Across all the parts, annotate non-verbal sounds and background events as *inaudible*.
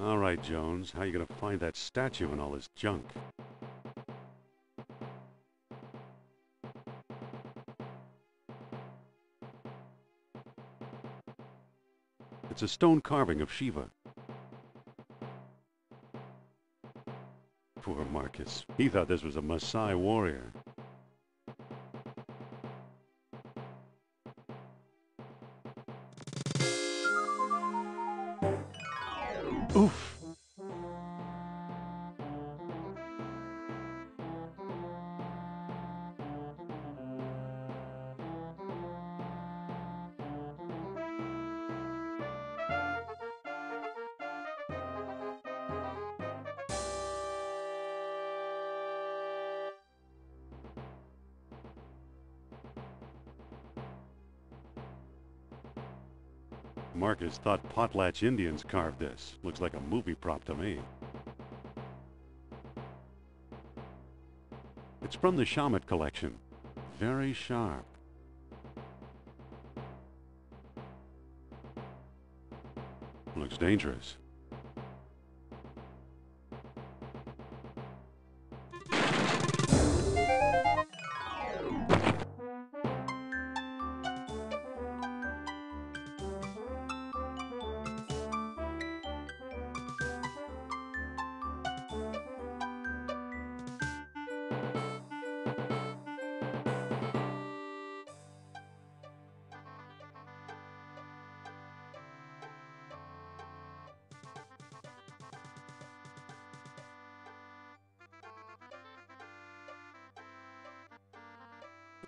All right, Jones. How you gonna find that statue and all this junk? It's a stone carving of Shiva. Poor Marcus. He thought this was a Maasai warrior. Oof! Marcus thought Potlatch Indians carved this. Looks like a movie prop to me. It's from the Shamet collection. Very sharp. Looks dangerous.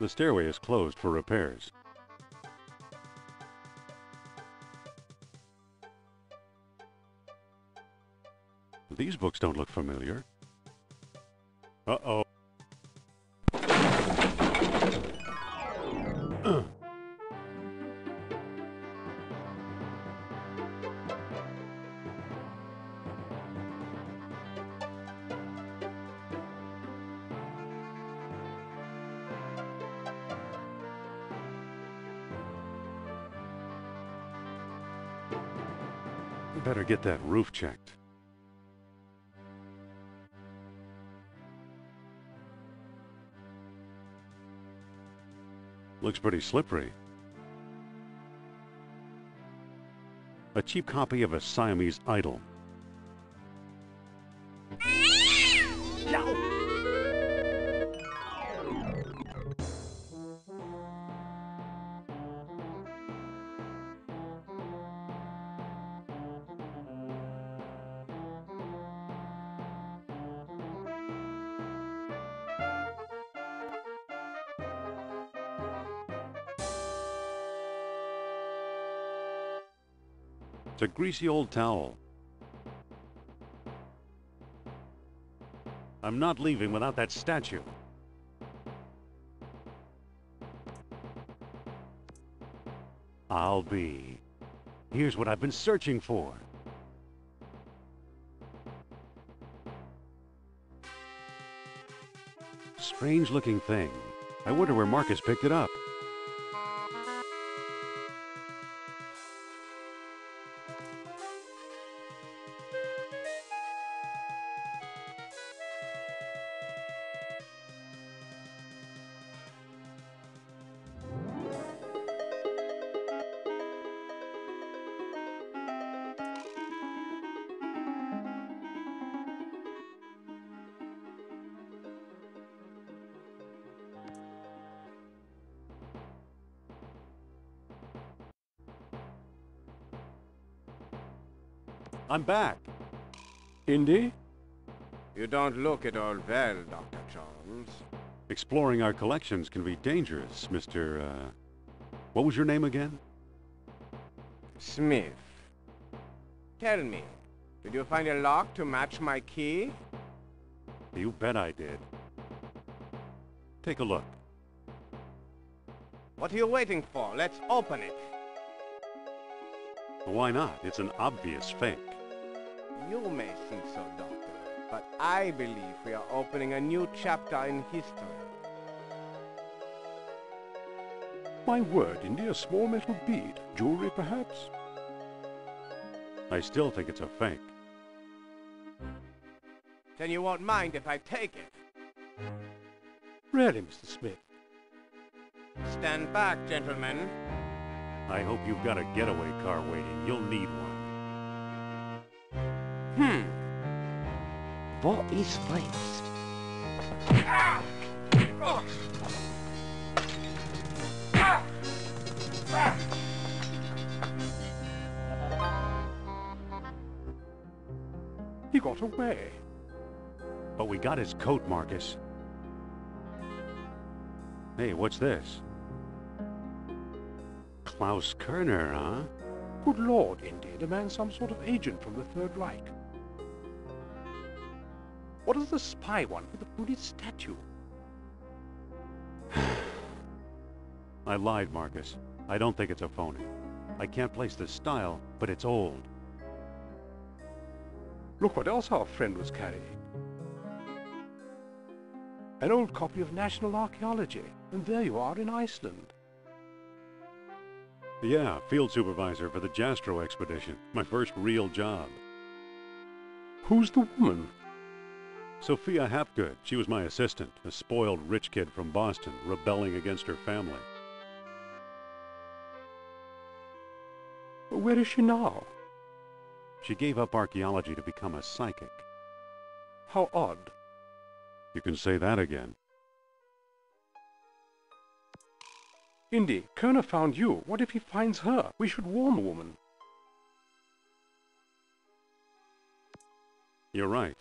The stairway is closed for repairs. These books don't look familiar. Uh-oh. Better get that roof checked. Looks pretty slippery. A cheap copy of a Siamese idol. A greasy old towel. I'm not leaving without that statue. I'll be. Here's what I've been searching for. Strange looking thing. I wonder where Marcus picked it up. I'm back. Indy? You don't look at all well, Dr. Jones. Exploring our collections can be dangerous, Mr. Uh, what was your name again? Smith. Tell me, did you find a lock to match my key? You bet I did. Take a look. What are you waiting for? Let's open it. Why not? It's an obvious fake. You may think so, Doctor, but I believe we are opening a new chapter in history. My word, Indy, a small metal bead. Jewelry, perhaps? I still think it's a fake. Then you won't mind if I take it. Really, Mr. Smith? Stand back, gentlemen. I hope you've got a getaway car waiting. You'll need one. What is this? He got away. But we got his coat, Marcus. Hey, what's this? Klaus Kerner, huh? Good lord, Indy. A man some sort of agent from the Third Reich. What does the spy want with the Buddhist statue? *sighs* I lied, Marcus. I don't think it's a phony. I can't place the style, but it's old. Look what else our friend was carrying. An old copy of National Archaeology, and there you are in Iceland. Yeah, field supervisor for the Jastro expedition. My first real job. Who's the woman? Sophia Hapgood. She was my assistant, a spoiled rich kid from Boston, rebelling against her family. Where is she now? She gave up archaeology to become a psychic. How odd. You can say that again. Indy, Kerner found you. What if he finds her? We should warn the woman. You're right.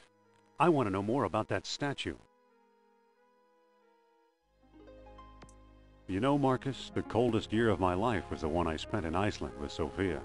I want to know more about that statue. You know, Marcus, the coldest year of my life was the one I spent in Iceland with Sophia.